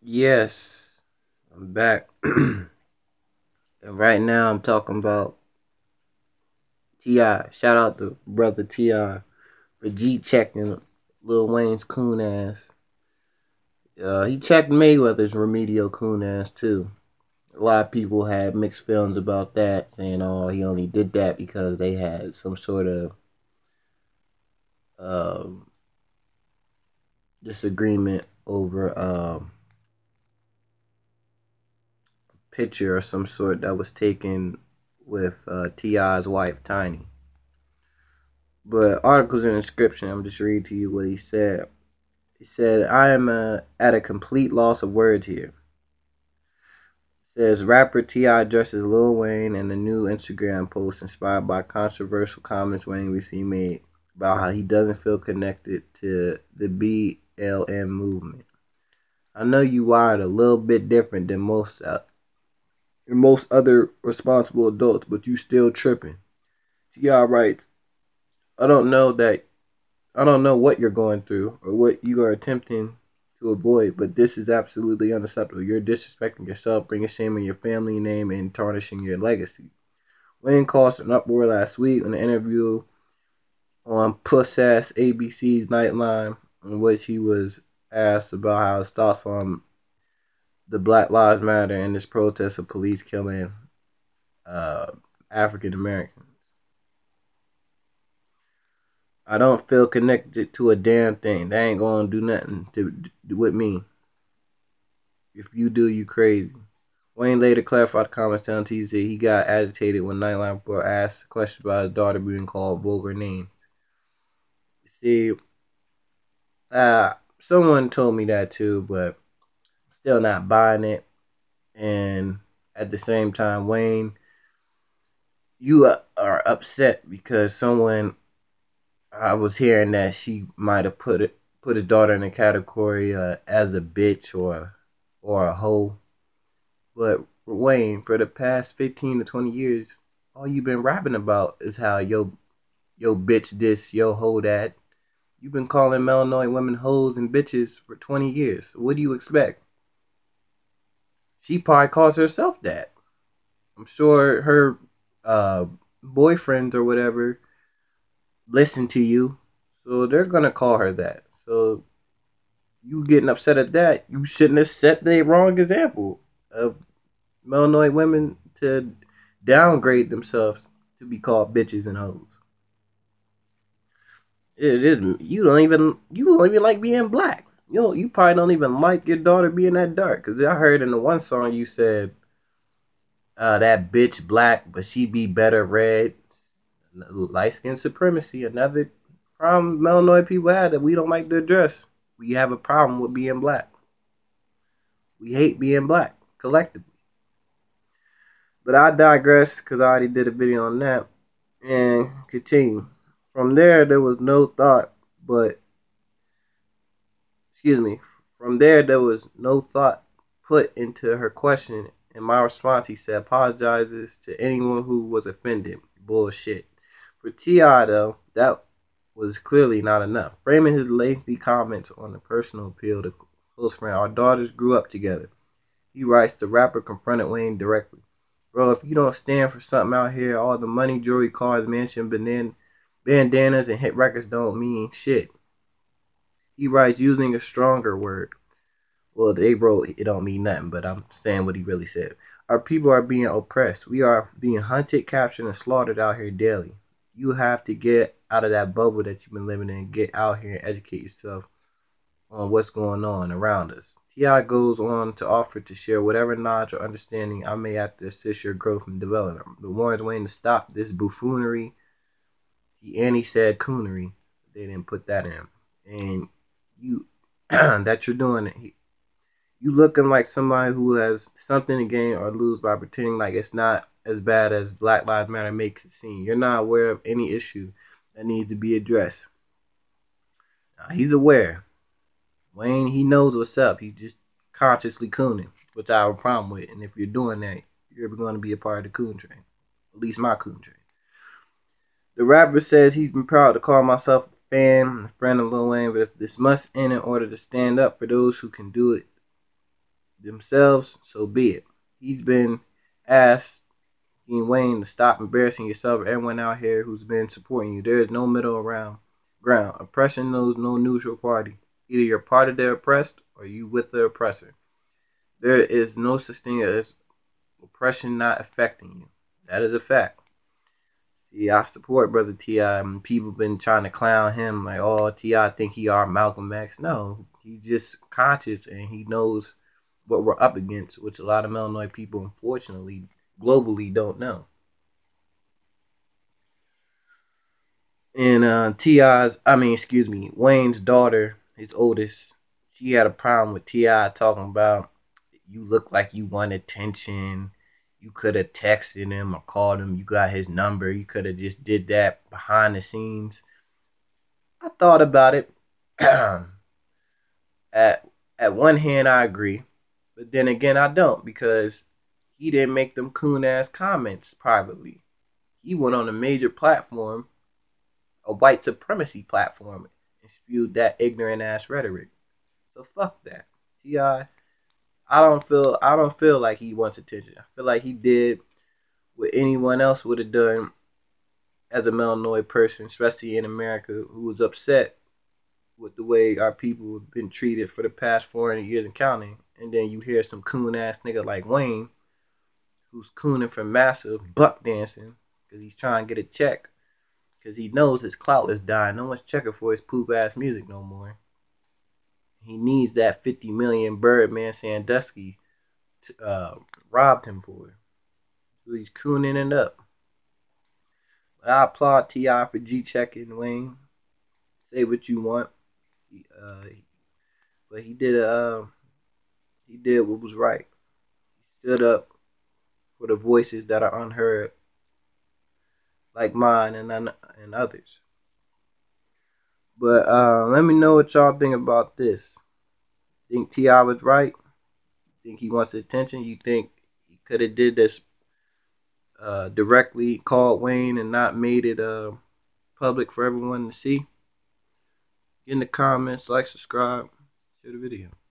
Yes, I'm back. and right now I'm talking about T.I. Shout out to brother T.I. for G checking Lil Wayne's coon ass. Uh, he checked Mayweather's remedial coon ass too. A lot of people had mixed feelings about that, saying, "Oh, he only did that because they had some sort of um, disagreement over um, picture or some sort that was taken with uh, T.I.'s wife, Tiny." But articles in the description. I'm just reading to you what he said. He said, I am uh, at a complete loss of words here. says rapper T.I. addresses Lil Wayne in a new Instagram post inspired by controversial comments Wayne recently made about how he doesn't feel connected to the BLM movement. I know you wired a little bit different than most uh, most other responsible adults, but you still tripping. T.I. writes, I don't know that I don't know what you're going through or what you are attempting to avoid, but this is absolutely unacceptable. You're disrespecting yourself, bringing shame on your family name, and tarnishing your legacy. Wayne caused an uproar last week in an interview on Puss Ass ABC's Nightline, in which he was asked about how his thoughts on the Black Lives Matter and this protest of police killing uh, African Americans. I don't feel connected to a damn thing. They ain't gonna do nothing to with me. If you do, you crazy. Wayne later clarified the comments telling TMZ he got agitated when Nightline Report asked questions about his daughter being called vulgar names. See, uh, someone told me that too, but still not buying it. And at the same time, Wayne, you are upset because someone I was hearing that she might have put it put his daughter in a category uh, as a bitch or or a hoe. But Wayne, for the past fifteen to twenty years, all you've been rapping about is how yo yo bitch this, yo hoe that. You've been calling melanoid women hoes and bitches for twenty years. What do you expect? She probably calls herself that. I'm sure her uh, boyfriends or whatever listen to you. So they're gonna call her that. So you getting upset at that, you shouldn't have set the wrong example of melanoid women to downgrade themselves to be called bitches and hoes. It is you don't even you don't even like being black. You know, you probably don't even like your daughter being that dark. Cause I heard in the one song you said uh, that bitch black, but she be better red light skin supremacy, another problem melanoid people have that we don't like to address. We have a problem with being black. We hate being black collectively. But I digress because I already did a video on that and continue. From there, there was no thought, but excuse me. From there, there was no thought put into her question. In my response, he said, apologizes to anyone who was offended. Bullshit. For T.I., though, that was clearly not enough. Framing his lengthy comments on the personal appeal to close friend, our daughters grew up together. He writes, the rapper confronted Wayne directly. Bro, if you don't stand for something out here, all the money, jewelry, cars, mansion, bandanas, and hit records don't mean shit. He writes using a stronger word. Well, they wrote it don't mean nothing, but I'm saying what he really said. Our people are being oppressed. We are being hunted, captured, and slaughtered out here daily you have to get out of that bubble that you've been living in, get out here and educate yourself on what's going on around us. T.I. goes on to offer to share whatever knowledge or understanding I may have to assist your growth and development. The Warrens waiting to stop this buffoonery. He, and he said coonery. They didn't put that in. And you that you're doing it. You looking like somebody who has something to gain or lose by pretending like it's not as bad as Black Lives Matter makes it seem. You're not aware of any issue that needs to be addressed. Now, he's aware. Wayne, he knows what's up. He's just consciously cooning, which I have a problem with. And if you're doing that, you're going to be a part of the coon train. At least my coon train. The rapper says he's been proud to call myself fan, a friend of Lil Wayne, but if this must end in order to stand up for those who can do it, themselves, so be it. He's been asked, King Wayne, to stop embarrassing yourself or everyone out here who's been supporting you. There is no middle around ground. Oppression knows no neutral party. Either you're part of the oppressed or you with the oppressor. There is no such thing as oppression not affecting you. That is a fact. Yeah, I support Brother T.I. People been trying to clown him like, oh, T.I. think he are Malcolm X. No, he's just conscious and he knows what we're up against, which a lot of melanoid people, unfortunately, globally don't know. And uh, T.I.'s, I mean, excuse me, Wayne's daughter, his oldest, she had a problem with T.I. talking about you look like you want attention you could have texted him or called him. You got his number. You could have just did that behind the scenes. I thought about it. at at one hand, I agree, but then again, I don't because he didn't make them coon ass comments privately. He went on a major platform, a white supremacy platform, and spewed that ignorant ass rhetoric. So fuck that. T.I I don't feel I don't feel like he wants attention. I feel like he did what anyone else would have done as a melanoid person, especially in America, who was upset with the way our people have been treated for the past 400 years and counting. And then you hear some coon ass nigga like Wayne, who's cooning for massive buck dancing because he's trying to get a check because he knows his clout is dying. No one's checking for his poop ass music no more. He needs that 50 million Birdman Sandusky to, uh, robbed him for. So he's cooning it up. But I applaud T.I. for G checking Wayne. Say what you want. Uh, but he did uh, he did what was right. He stood up for the voices that are unheard, like mine and and others. But uh, let me know what y'all think about this. Think T.I. was right? Think he wants attention? You think he could have did this uh, directly, called Wayne, and not made it uh, public for everyone to see? In the comments, like, subscribe, share the video.